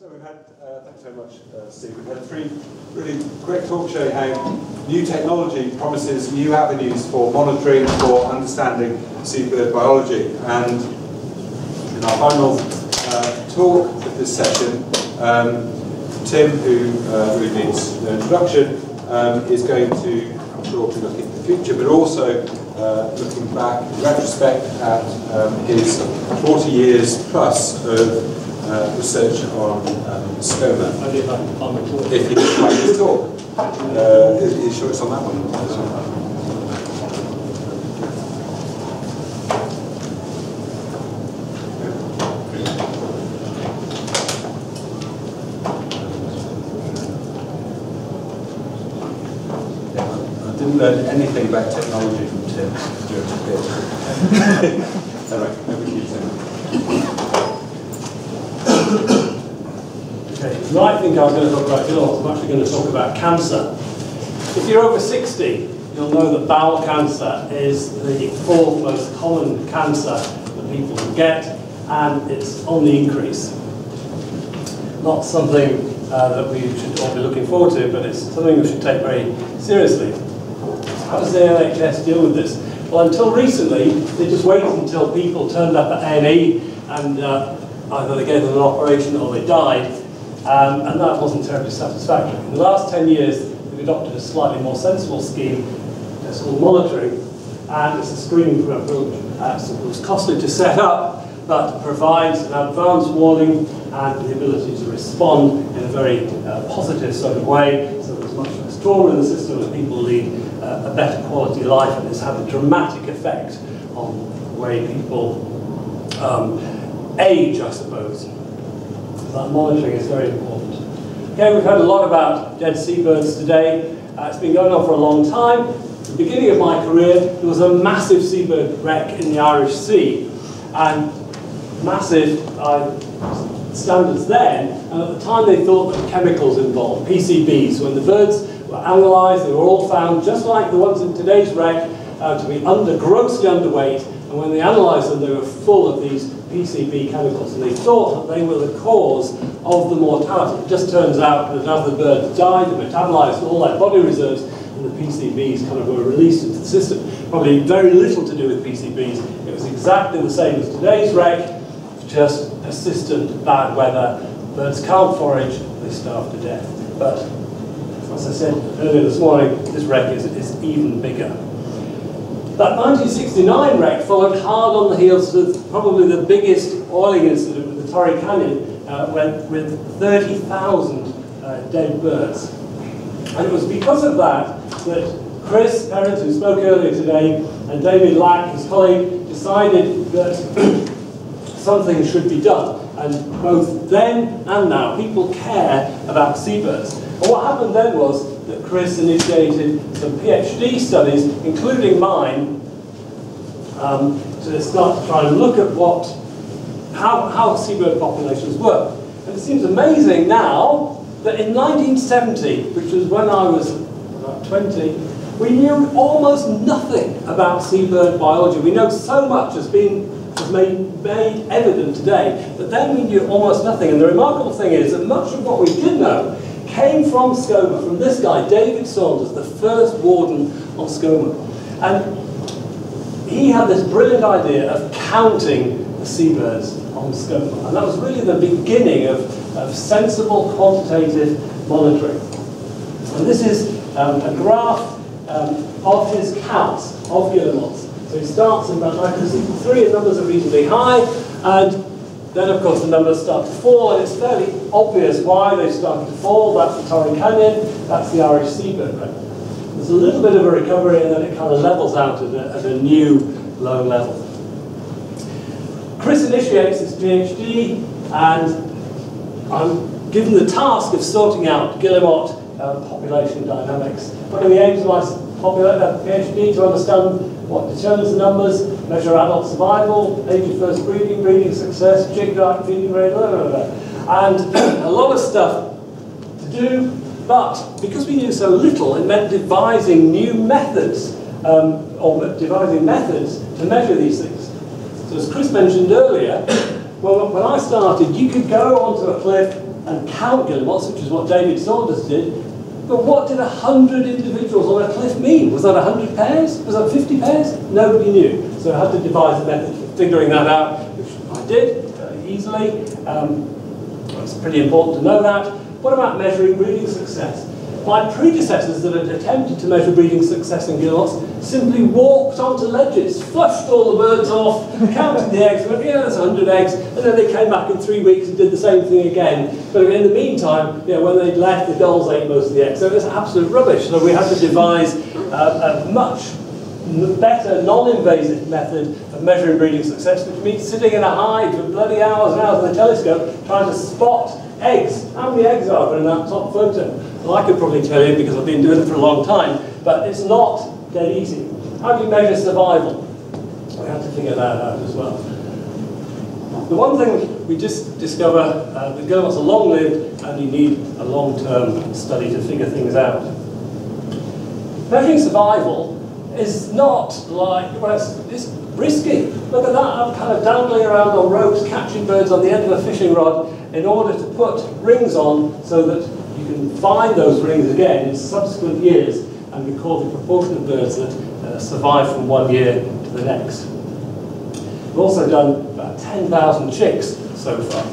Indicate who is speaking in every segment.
Speaker 1: So we've had, uh, thanks very much, uh, Steve. We've had three really great talks showing how new technology promises new avenues for monitoring, for understanding seabird biology. And in our final uh, talk of this session, um, Tim, who uh, really needs no introduction, um, is going to, I'm sure, be looking at the future, but also uh, looking back in retrospect at um, his 40 years plus of uh, research on um, Skomer. If he can make his talk. Uh, is, is sure it's on that one? I didn't learn anything about technology from Tim during the bit. All right, over to you, Tim.
Speaker 2: Okay, you I think I was going to talk about guilt, I'm actually going to talk about cancer. If you're over 60, you'll know that bowel cancer is the fourth most common cancer that people get, and it's on the increase. Not something uh, that we should all be looking forward to, but it's something we should take very seriously. How does the NHS deal with this? Well, until recently, they just waited until people turned up at A&E and uh, either they gave them an operation or they died, um, and that wasn't terribly satisfactory. In the last 10 years, we've adopted a slightly more sensible scheme, it's called monitoring, and it's a screening approach. Uh, it was costly to set up, but provides an advance warning and the ability to respond in a very uh, positive sort of way, so there's much less trauma in the system and people lead uh, a better quality life, and it's had a dramatic effect on the way people um, age, I suppose. That monitoring is very important. Okay, we've heard a lot about dead seabirds today. Uh, it's been going on for a long time. At the beginning of my career, there was a massive seabird wreck in the Irish Sea. And massive uh, standards then, and at the time they thought that chemicals involved, PCBs. When the birds were analysed, they were all found, just like the ones in today's wreck, uh, to be under, grossly underweight, and when they analysed them, they were full of these PCB chemicals, and they thought that they were the cause of the mortality. It just turns out that as the birds died, they metabolized all their body reserves, and the PCBs kind of were released into the system. Probably very little to do with PCBs. It was exactly the same as today's wreck, just persistent bad weather. Birds can't forage, they starve to death. But, as I said earlier this morning, this wreck is, is even bigger. That 1969 wreck followed hard on the heels of probably the biggest oiling incident with the Torrey Canyon, uh, with, with 30,000 uh, dead birds. And it was because of that that Chris Perrins, who spoke earlier today, and David Lack, his colleague, decided that something should be done. And both then and now, people care about seabirds. And what happened then was that Chris initiated some PhD studies, including mine, um, to start to try and look at what, how, how seabird populations work. And it seems amazing now that in 1970, which was when I was about 20, we knew almost nothing about seabird biology. We know so much has been has made, made evident today, but then we knew almost nothing. And the remarkable thing is that much of what we did know came from Skomer, from this guy, David Saunders, the first warden of Skomer. And he had this brilliant idea of counting the seabirds on Skomer. And that was really the beginning of, of sensible quantitative monitoring. And this is um, a graph um, of his counts of guillemots. So he starts in about 1963, the numbers are reasonably high, and then of course the numbers start to fall, and it's fairly obvious why they started to fall. That's the Torrey Canyon, that's the Irish seabird wreck. There's a little bit of a recovery, and then it kind of levels out at a, at a new low level. Chris initiates his PhD, and I'm given the task of sorting out guillemot uh, population dynamics. One of the aims of my uh, PhD to understand what determines the numbers, measure adult survival, age of first breeding, breeding success, chick diet, feeding rate, blah, blah, blah. and a lot of stuff to do, but because we knew so little, it meant devising new methods, um, or devising methods to measure these things. So as Chris mentioned earlier, well, when I started, you could go onto a cliff and count guillemots, which is what David Saunders did. But what did 100 individuals on a cliff mean? Was that 100 pairs? Was that 50 pairs? Nobody knew. So I had to devise a method for figuring that out, which I did very easily. Um, it's pretty important to know that. What about measuring breeding success? My predecessors that had attempted to measure breeding success in guillemots simply walked onto ledges, flushed all the birds off, counted the eggs, went, yeah, there's 100 eggs, and then they came back in three weeks and did the same thing again. But in the meantime, you know, when they'd left, the gulls ate most of the eggs. So it was absolute rubbish. So we had to devise uh, a much better non-invasive method of measuring breeding success, which means sitting in a hive for bloody hours and hours with a telescope trying to spot eggs. How many eggs are there in that top photo? Well, I could probably tell you because I've been doing it for a long time, but it's not dead easy. How do you measure survival? We have to figure that out as well. The one thing we just discover uh, that guillemots are long-lived and you need a long-term study to figure things out. Measuring survival is not like, well, it's, it's risky. Look at that, I'm kind of dangling around on ropes, catching birds on the end of a fishing rod in order to put rings on so that you can find those rings again in subsequent years and record the proportion of birds that uh, survive from one year to the next. We've also done about 10,000 chicks so far.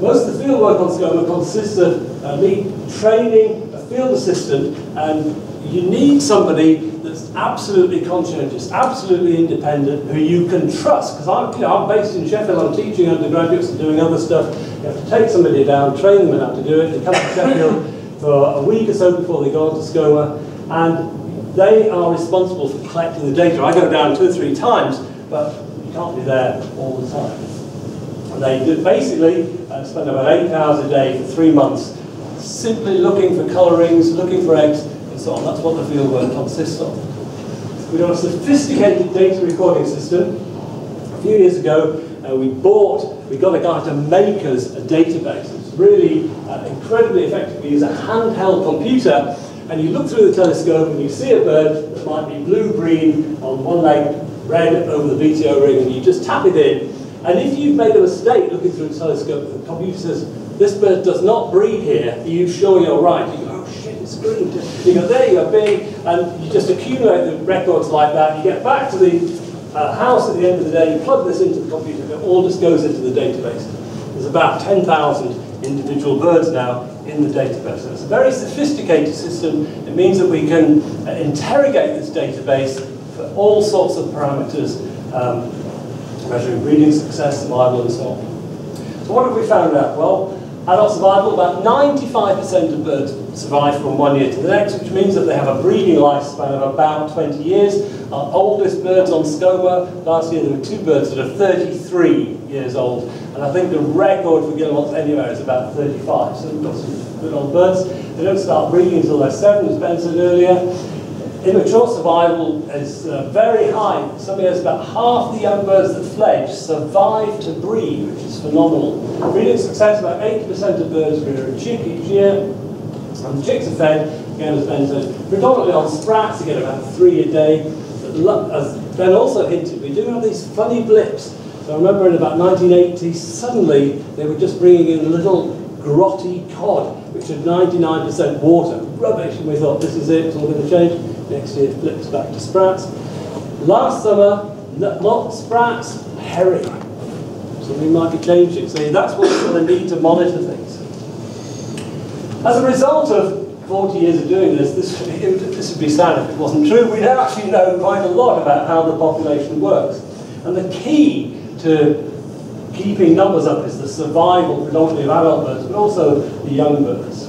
Speaker 2: Most of the field work on Skomer consists of uh, me training a field assistant and you need somebody that's absolutely conscientious, absolutely independent, who you can trust. Because I'm, you know, I'm based in Sheffield, I'm teaching undergraduates and doing other stuff. You have to take somebody down, train them how to do it. They come to Sheffield for a week or so before they go on to Skomer, and they are responsible for collecting the data. I go down two or three times, but you can't be there all the time. And they do, basically uh, spend about eight hours a day for three months simply looking for colorings, looking for eggs, and so on. That's what the field work consists of. We've got a sophisticated data recording system. A few years ago, uh, we bought, we got a guy to make us a database. It's really uh, incredibly effective. We use a handheld computer, and you look through the telescope and you see a bird that might be blue-green on one leg, red over the BTO ring, and you just tap it in. And if you've made a mistake looking through the telescope, the computer says, this bird does not breed here, are you sure you're right? You go, green. You go, there you go, big, and you just accumulate the records like that. You get back to the uh, house at the end of the day, you plug this into the computer, and it all just goes into the database. There's about 10,000 individual birds now in the database. So it's a very sophisticated system. It means that we can uh, interrogate this database for all sorts of parameters, um, measuring breeding success, survival, and so on. So what have we found out? Well, adult survival, about 95% of birds survive from one year to the next, which means that they have a breeding lifespan of about 20 years. Our oldest birds on Skomer, last year there were two birds that are 33 years old, and I think the record for guillemots anywhere is about 35, so we've got some good old birds. They don't start breeding until they're seven, as Ben said earlier. Immature survival is uh, very high. Some years about half the young birds that fledge survive to breed, which is phenomenal. Breeding success, about 80% of birds rear a chick each year. And the chicks are fed, again as Ben said, predominantly on sprats, get about three a day. But as Ben also hinted, we do have these funny blips. So I remember in about 1980, suddenly they were just bringing in a little grotty cod, which had 99% water. Rubbish, and we thought, this is it, it's all going to change. Next year, flips back to sprats. Last summer, not sprats, herring. So we might be changing. So that's what to need to monitor things. As a result of 40 years of doing this, this, this would be sad if it wasn't true. We now actually know quite a lot about how the population works. And the key to keeping numbers up is the survival predominantly of adult birds, but also the young birds.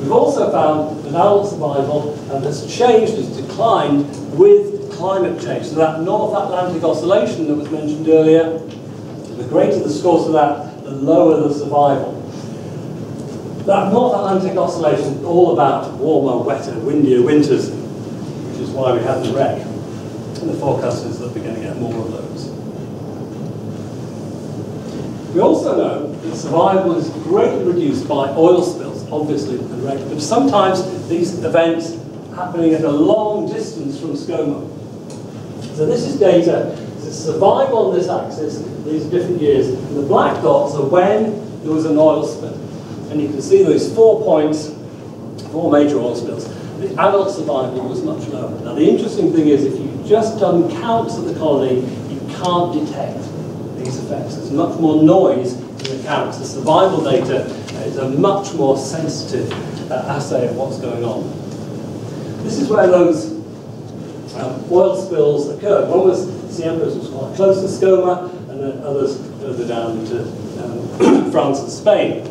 Speaker 2: We've also found that adult survival has changed, has declined with climate change. So that North Atlantic Oscillation that was mentioned earlier, the greater the scores of that, the lower the survival. That North Atlantic Oscillation is all about warmer, wetter, windier winters, which is why we had the wreck. And the forecast is that we're going to get more of those. We also know that survival is greatly reduced by oil spills, obviously, the wreck, but sometimes these events happening at a long distance from Skomer. So this is data, it's survival on this axis, these different years, and the black dots are when there was an oil spill. And you can see those four points, four major oil spills. The adult survival was much lower. Now the interesting thing is if you've just done counts of the colony, you can't detect these effects. There's much more noise in the counts. The survival data is a much more sensitive uh, assay of what's going on. This is where those um, oil spills occurred. One was Sea Empress was quite close to Skomer, and then others further down into um, France and Spain.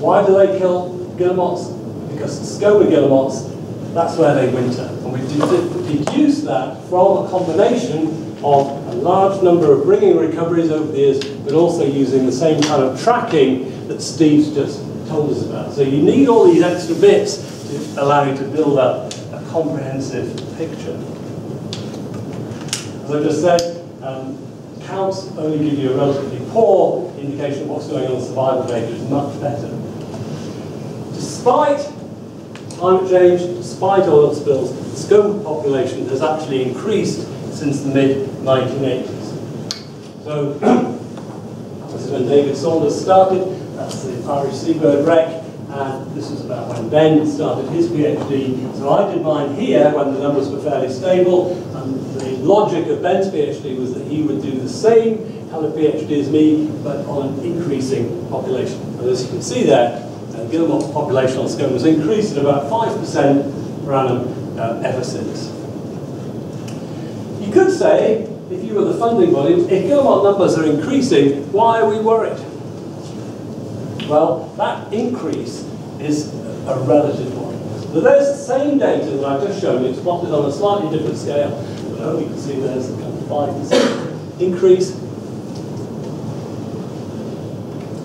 Speaker 2: Why do they kill guillemots? Because Skomer guillemots, that's where they winter. And we deduce that from a combination of a large number of ringing recoveries over the years, but also using the same kind of tracking that Steve's just told us about. So you need all these extra bits to allow you to build up a comprehensive picture. As I just said, um, counts only give you a relatively poor indication of what's going on. Survival data is much better. Despite climate change, despite oil spills, the Skomer population has actually increased since the mid-1980s. So, this is when David Saunders started, that's the Irish seabird wreck, and this is about when Ben started his PhD. So I did mine here when the numbers were fairly stable, the logic of Ben's PhD was that he would do the same kind of PhD as me, but on an increasing population. And as you can see there, uh, Guillemot population on Skomer has increased at about 5% per annum uh, ever since. You could say, if you were the funding body, if Guillemot numbers are increasing, why are we worried? Well, that increase is a relative one. There's the same data that I've just shown you, it's plotted on a slightly different scale, you can see there's a kind of 5% increase.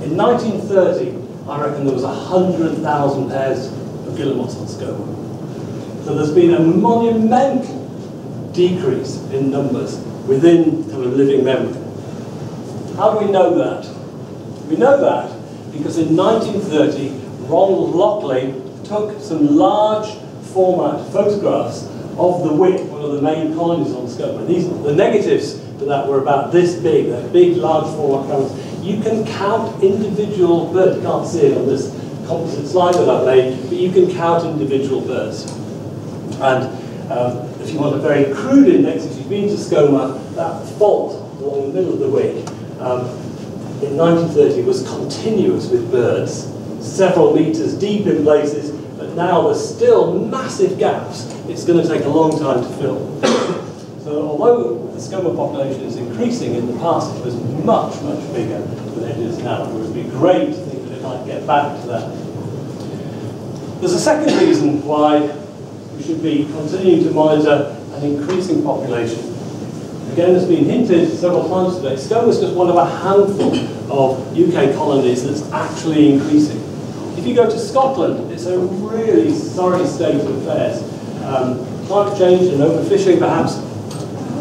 Speaker 2: In 1930, I reckon there was 100,000 pairs of guillemots on Skomer. So there's been a monumental decrease in numbers within kind of living memory. How do we know that? We know that because in 1930, Ronald Lockley took some large format photographs of the Wick, one of the main colonies on Skomer. These, the negatives to that were about this big, they're big, large format cameras. You can count individual birds, you can't see it on this composite slide that I've made, but you can count individual birds. And um, if you want a very crude index, if you've been to Skomer, that fault along the middle of the Wick um, in 1930 was continuous with birds, several metres deep in places, now there's still massive gaps. It's going to take a long time to fill. so although the Skomer population is increasing, in the past it was much, much bigger than it is now. It would be great to think that it might get back to that. There's a second reason why we should be continuing to monitor an increasing population Again, has been hinted several times today, Skomer is just one of a handful of UK colonies that's actually increasing. If you go to Scotland, it's a really sorry state of affairs. Um, climate change and overfishing perhaps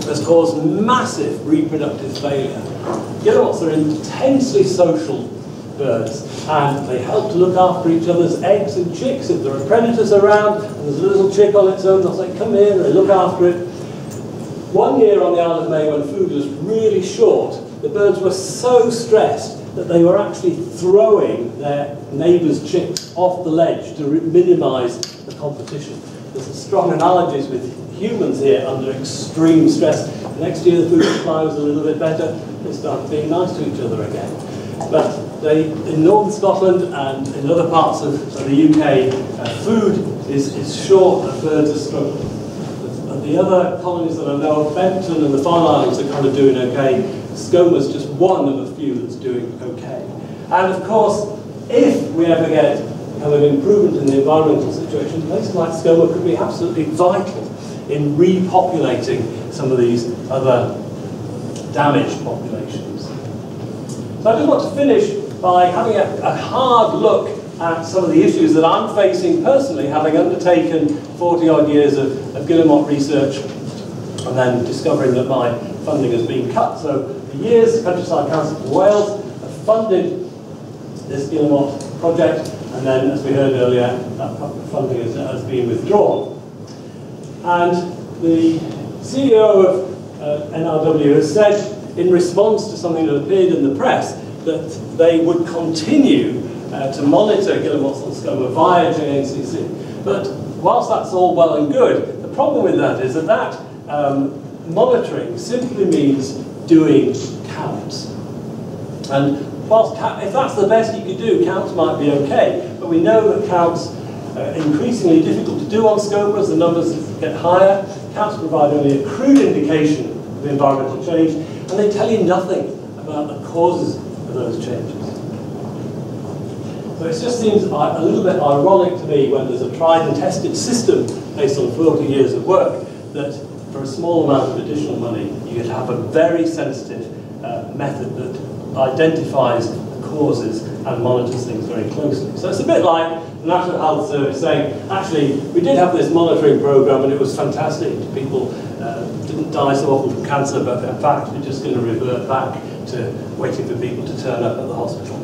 Speaker 2: has caused massive reproductive failure. Guillemots are intensely social birds and they help to look after each other's eggs and chicks. If there are predators around and there's a little chick on its own, they'll say, come here, they look after it. One year on the Isle of May when food was really short, the birds were so stressed that they were actually throwing their neighbours' chicks off the ledge to minimise the competition. There's a strong analogies with humans here under extreme stress. Next year the food supply was a little bit better, they started being nice to each other again. But they, in northern Scotland and in other parts of, of the UK, uh, food is, is short and birds are struggling. And the other colonies that I know of, Bempton and the Farne Islands are kind of doing okay. Skomer's just one of a few that's doing okay. And of course, if we ever get kind of improvement in the environmental situation, places like Skomer could be absolutely vital in repopulating some of these other damaged populations. So I just want to finish by having a, a hard look at some of the issues that I'm facing personally, having undertaken 40 odd years of, of Guillemot research and then discovering that my funding has been cut. So for years, Countryside Council of Wales have funded this Guillemot project, and then, as we heard earlier, that funding has, has been withdrawn. And the CEO of uh, NRW has said, in response to something that appeared in the press, that they would continue uh, to monitor guillemots on Skomer via JNCC. But whilst that's all well and good, the problem with that is that that um, monitoring simply means doing counts. And whilst if that's the best you could do, counts might be okay, but we know that counts are increasingly difficult to do on Skomer as the numbers get higher. Counts provide only a crude indication of environmental change, and they tell you nothing about the causes of those changes. So it just seems a little bit ironic to me when there's a tried and tested system based on 40 years of work that for a small amount of additional money you could have a very sensitive uh, method that identifies the causes and monitors things very closely. So it's a bit like the National Health Service saying, actually, we did have this monitoring program and it was fantastic. People uh, didn't die so often from cancer, but in fact, we're just going to revert back to waiting for people to turn up at the hospital.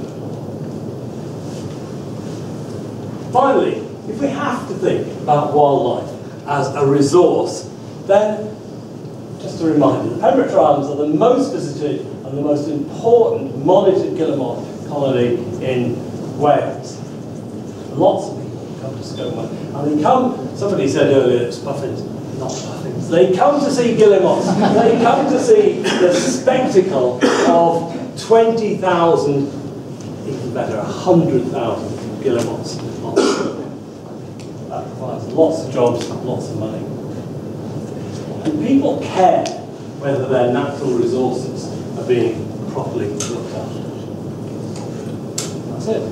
Speaker 2: Finally, if we have to think about wildlife as a resource, then just a reminder, the Pembrokeshire Islands are the most visited and the most important monitored guillemot colony in Wales. Lots of people come to Skomer, and they come, somebody said earlier it's puffins, not puffins, they come to see guillemots, they come to see the spectacle of 20,000, even better, 100,000 guillemots that provides lots of jobs, lots of money. And people care whether their natural resources are being properly looked after. That's it.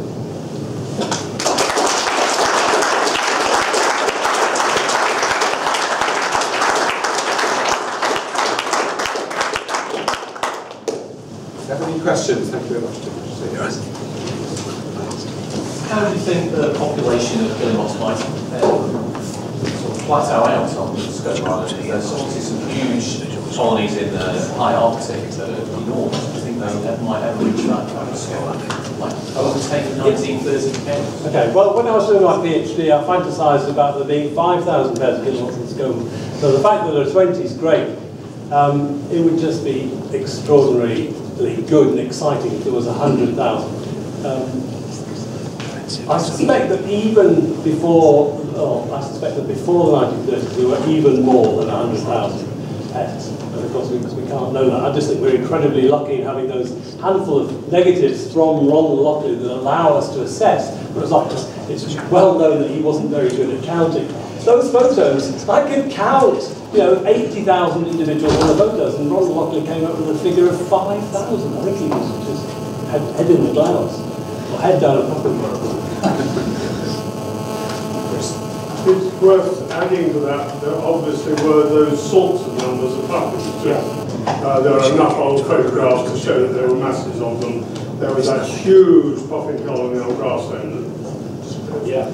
Speaker 1: Any questions? Thank you very much.
Speaker 3: How do you think the population of guillemots might um, sort of plateau out on Skomer Island? There's obviously some huge colonies in the high Arctic that are enormous. You think they might ever reach that kind of scale? Like overtake 1930 counts?
Speaker 2: Okay, well, when I was doing my PhD, I fantasised about there being 5,000 pairs of guillemots in Skomer. So the fact that there are 20 is great. Um, it would just be extraordinarily good and exciting if there was 100,000. Um, I suspect that even before, oh, I suspect that before the 1930s, there were even more than 100,000 pets. And of course, we, we can't know that. I just think we're incredibly lucky in having those handful of negatives from Ronald Lockley that allow us to assess. Whereas like, it's well known that he wasn't very good at counting. Those photos, I could count, you know, 80,000 individuals on the photos, and Ronald Lockley came up with a figure of 5,000. I think he was just head in the clouds, head down a puppet
Speaker 4: it's worth adding to that, there obviously were those sorts of numbers of puppets too. Uh, there are enough old photographs to show that there were masses of them. There was that huge puffin colony on Grassholm.
Speaker 2: Yeah.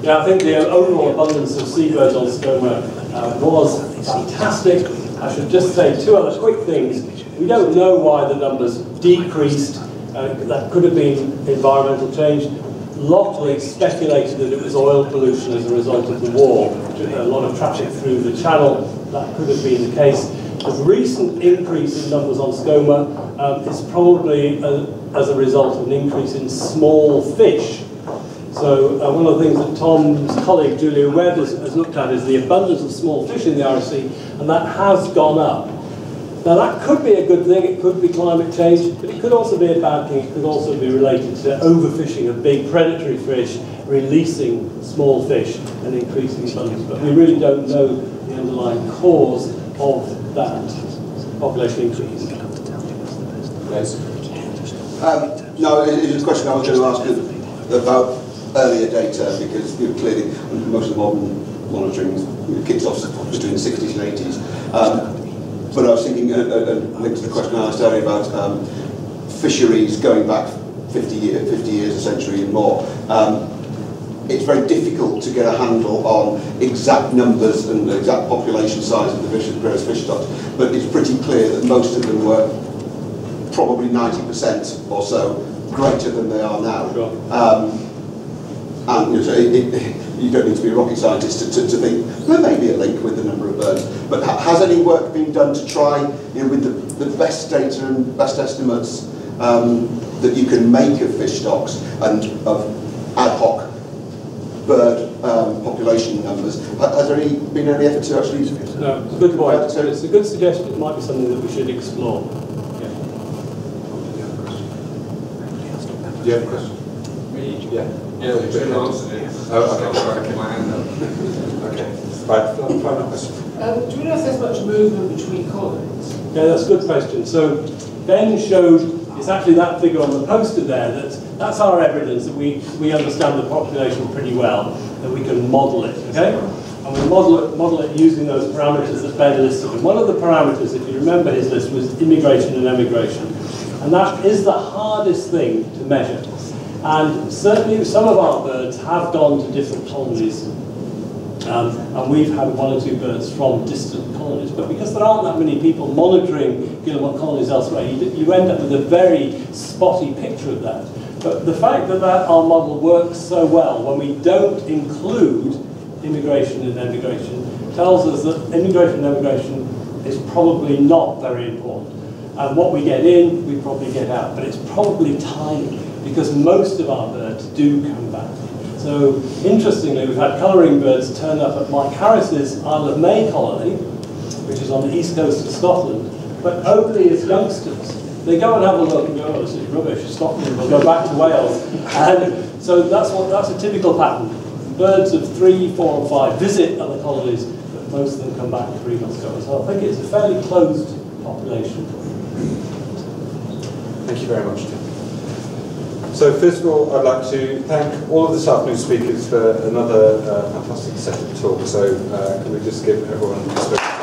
Speaker 2: Yeah, I think the overall abundance of seabirds on Skomer uh, was fantastic. I should just say two other quick things. We don't know why the numbers decreased. That could have been environmental change. Lockley speculated that it was oil pollution as a result of the war. A lot of traffic through the channel, that could have been the case. The recent increase in numbers on Skomer um, is probably a, as a result of an increase in small fish. So uh, one of the things that Tom's colleague Julia Webb has, has looked at is the abundance of small fish in the Irish Sea, and that has gone up. Now that could be a good thing, it could be climate change, but it could also be a bad thing, it could also be related to overfishing of big predatory fish, releasing small fish and increasing abundance. But we really don't know the underlying cause of that population increase.
Speaker 5: Yes. Um, no, it was a question I was going to ask about earlier data because you know, clearly most of modern monitoring kicks off between the 60s and 80s. Um, but I was thinking, uh, uh, linked to the question I asked earlier about um, fisheries going back 50, year, 50 years, a century and more. Um, it's very difficult to get a handle on exact numbers and the exact population size of the fish, various fish stocks, but it's pretty clear that most of them were probably 90% or so greater than they are now.
Speaker 2: Sure.
Speaker 5: Um, and you, know, so it, it, you don't need to be a rocket scientist to, to, to think there may be a link with the number of birds. But ha has any work been done to try, you know, with the, the best data and best estimates, um, that you can make of fish stocks and of ad hoc bird um, population numbers. Ha- Has there any, been any effort to actually...
Speaker 2: No, it's a good point.
Speaker 5: Uh, so-
Speaker 2: It's a good suggestion. It might be something that we should explore. Yeah.
Speaker 1: Do you have a question? Yeah.
Speaker 6: Yeah, we should have answered it.
Speaker 1: Oh, okay.
Speaker 6: Sorry, I kept my hand up.
Speaker 1: Okay, right, final final question.
Speaker 7: Um, do we know if there's much movement between colonies?
Speaker 2: Yeah, that's a good question. So Ben showed, it's actually that figure on the poster there, that that's our evidence that we, we understand the population pretty well, that we can model it, okay? And we model it, model it using those parameters that Ben listed. And one of the parameters, if you remember his list, was immigration and emigration. And that is the hardest thing to measure. And certainly some of our birds have gone to different colonies um, and we've had one or two birds from distant colonies. But because there aren't that many people monitoring guillemot colonies elsewhere, you, you end up with a very spotty picture of that. But the fact that, that our model works so well when we don't include immigration and emigration tells us that immigration and emigration is probably not very important. And what we get in, we probably get out. But it's probably tiny because most of our birds do come back. So interestingly, we've had colouring birds turn up at Mike Harris's Isle of May colony, which is on the east coast of Scotland, but only as youngsters. They go and have a look and go, oh, this is rubbish, Scotland, we'll go back to Wales. And so that's, what, that's a typical pattern. Birds of three, four and five visit other colonies, but most of them come back three months ago. So I think it's a fairly closed population.
Speaker 1: Thank you very much. So first of all, I'd like to thank all of this afternoon's speakers for another uh, fantastic set of talks. So uh, can we just give everyone a special...